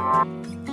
Thank